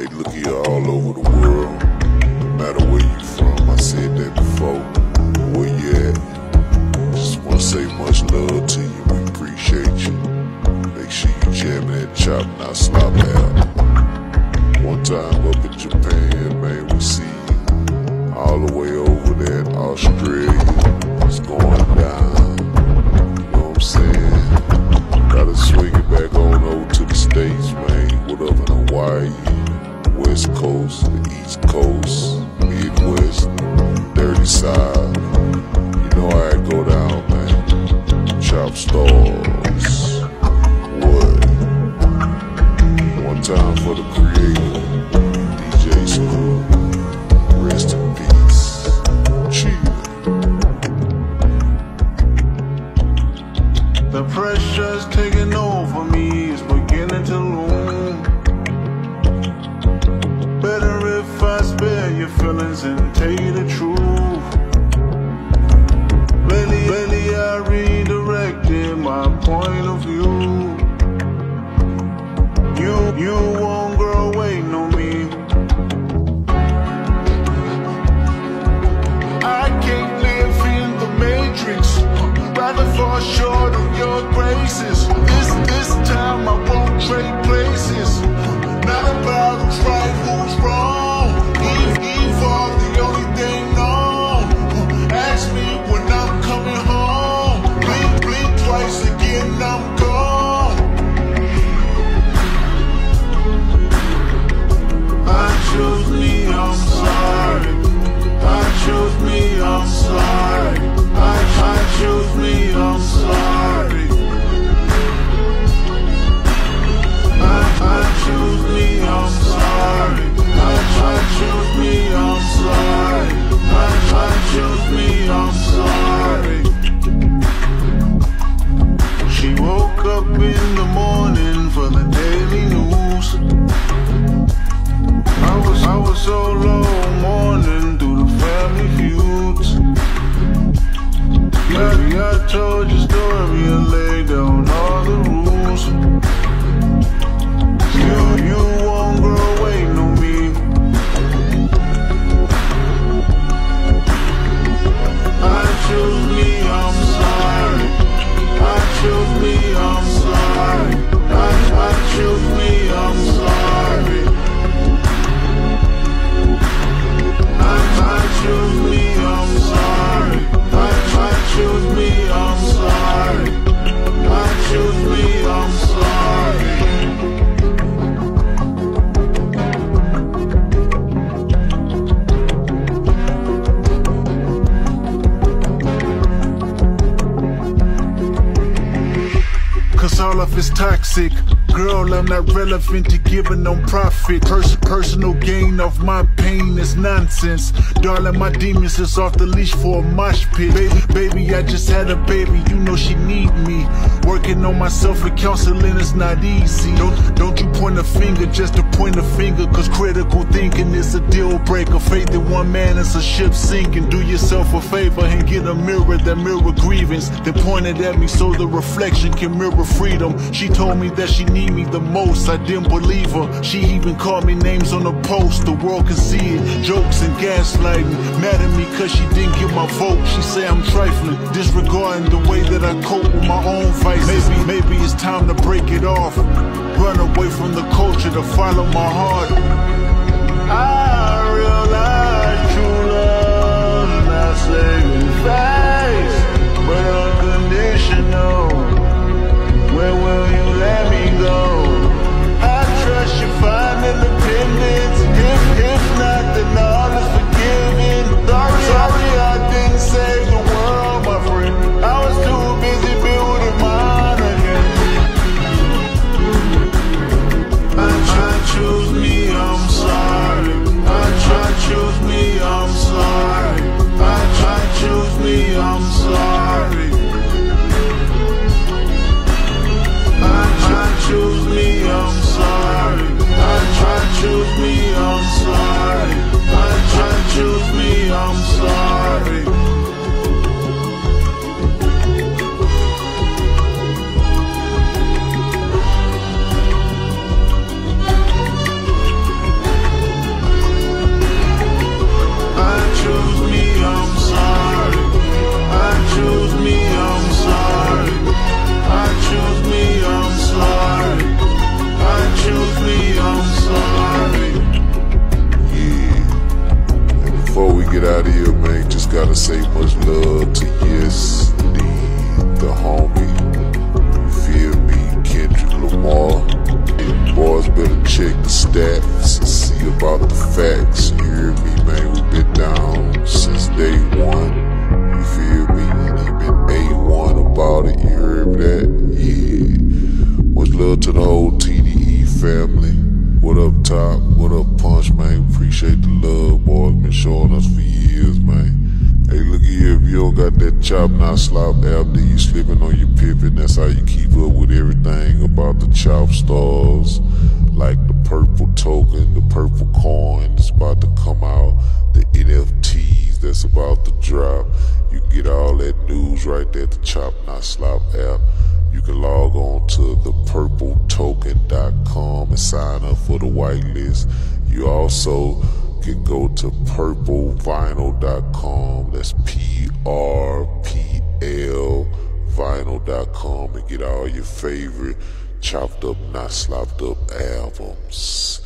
Hey, look here, all over the world. No matter where you from, I said that before. Where you at? Just wanna say much love to you. We appreciate you. Make sure you jamming that chop, not slop out. One time up in Japan, man, we see you. All the way over there in Australia. Feelings and tell you the truth. Lately, lately I redirected my point of view. You, you won't grow waiting on me. I can't live in the matrix. Rather fall short of your graces. This this time I won't trade Of it's toxic. Girl, I'm not relevant to giving no profit. Pers- personal gain of my pain is nonsense. Darling, my demons is off the leash for a mosh pit. Baby, baby, I just had a baby. You know she need me. Working on myself and counseling is not easy. Don't, don't you point a finger just to point a finger. Cause critical thinking is a deal breaker. Faith in one man is a ship sinking. Do yourself a favor and get a mirror that mirror grievance. Then point it at me so the reflection can mirror freedom. She told me that she need me the most. I didn't believe her. She even called me names on the post. The world can see it. Jokes and gaslighting. Mad at me cause she didn't get my vote. She say I'm trifling. Disregarding the way that I cope with my own vices. Maybe, maybe it's time to break it off. Run away from the culture to follow my heart. I realize true love not saving say much love to yes, the, homie. You feel me, Kendrick Lamar. Boys better check the stats and see about the facts. You hear me, man? We've been down since day one. You feel me? You been A1 about it. You hear me that? Yeah. Much love to the whole TDE family. What up, Top? What up, Punch, man? Appreciate the love, boys. Been showing us for years, man. Hey, look here, if you don't got that chop, not slop after you slipping on your pivot, that's how you keep up with everything about the chop stars. Like the purple token, the purple coin that's about to come out, the NFTs that's about to drop. You get all that news right there at the Chop Not Slop app. You can log on to thepurpletoken.com and sign up for the whitelist. You also can go to purplevinyl.com. That's P R P L vinyl.com and get all your favorite chopped up, not slopped up albums.